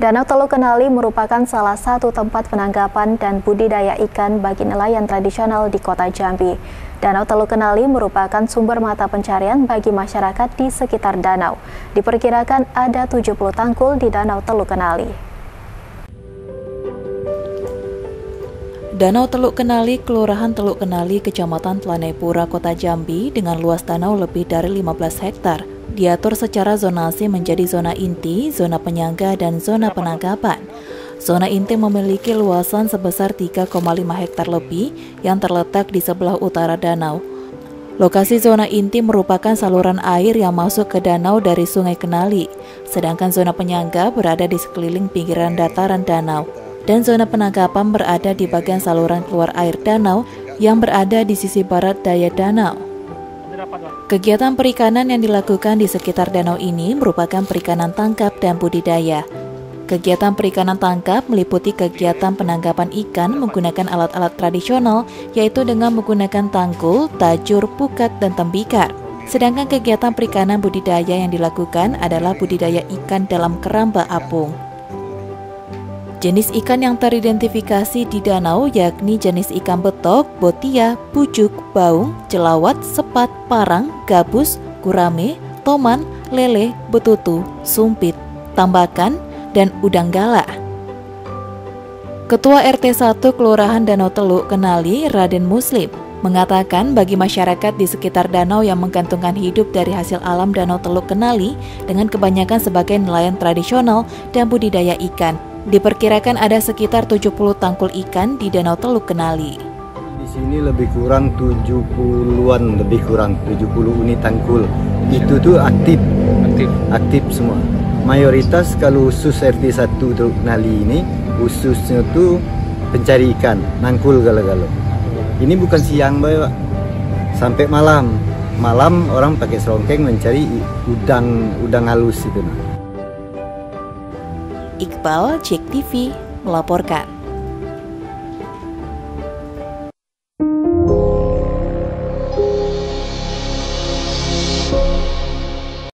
Danau Teluk Kenali merupakan salah satu tempat penangkapan dan budidaya ikan bagi nelayan tradisional di kota Jambi. Danau Teluk Kenali merupakan sumber mata pencarian bagi masyarakat di sekitar danau. Diperkirakan ada 70 tangkul di Danau Teluk Kenali. Danau Teluk Kenali, Kelurahan Teluk Kenali, Kecamatan Planepura, Kota Jambi dengan luas danau lebih dari 15 hektar diatur secara zonasi menjadi zona inti, zona penyangga, dan zona penangkapan. Zona inti memiliki luasan sebesar 3,5 hektar lebih yang terletak di sebelah utara danau. Lokasi zona inti merupakan saluran air yang masuk ke danau dari Sungai Kenali, sedangkan zona penyangga berada di sekeliling pinggiran dataran danau, dan zona penangkapan berada di bagian saluran keluar air danau yang berada di sisi barat daya danau. Kegiatan perikanan yang dilakukan di sekitar danau ini merupakan perikanan tangkap dan budidaya. Kegiatan perikanan tangkap meliputi kegiatan penangkapan ikan menggunakan alat-alat tradisional, yaitu dengan menggunakan tangkul, tajur, pukat, dan tembikar. Sedangkan kegiatan perikanan budidaya yang dilakukan adalah budidaya ikan dalam keramba apung. Jenis ikan yang teridentifikasi di danau yakni jenis ikan betok, botia, pucuk, baung, celawat, sepat, parang, gabus, gurame, toman, lele, betutu, sumpit, tambakan, dan udang gala. Ketua RT 1 Kelurahan Danau Teluk Kenali, Raden Muslim, mengatakan bagi masyarakat di sekitar danau yang menggantungkan hidup dari hasil alam Danau Teluk Kenali dengan kebanyakan sebagai nelayan tradisional dan budidaya ikan, Diperkirakan ada sekitar 70 tangkul ikan di Danau Teluk Kenali. Di sini lebih kurang 70-an, lebih kurang 70 unit tangkul. Itu tuh aktif. Aktif. Aktif semua. Mayoritas kalau khusus RT 1 Teluk Kenali ini khususnya tuh pencari ikan, nangkul galau-galau. Ini bukan siang, Pak. Sampai malam. Malam orang pakai serongkeng mencari udang udang halus itu. Nah. Iqbal, Cek TV, melaporkan.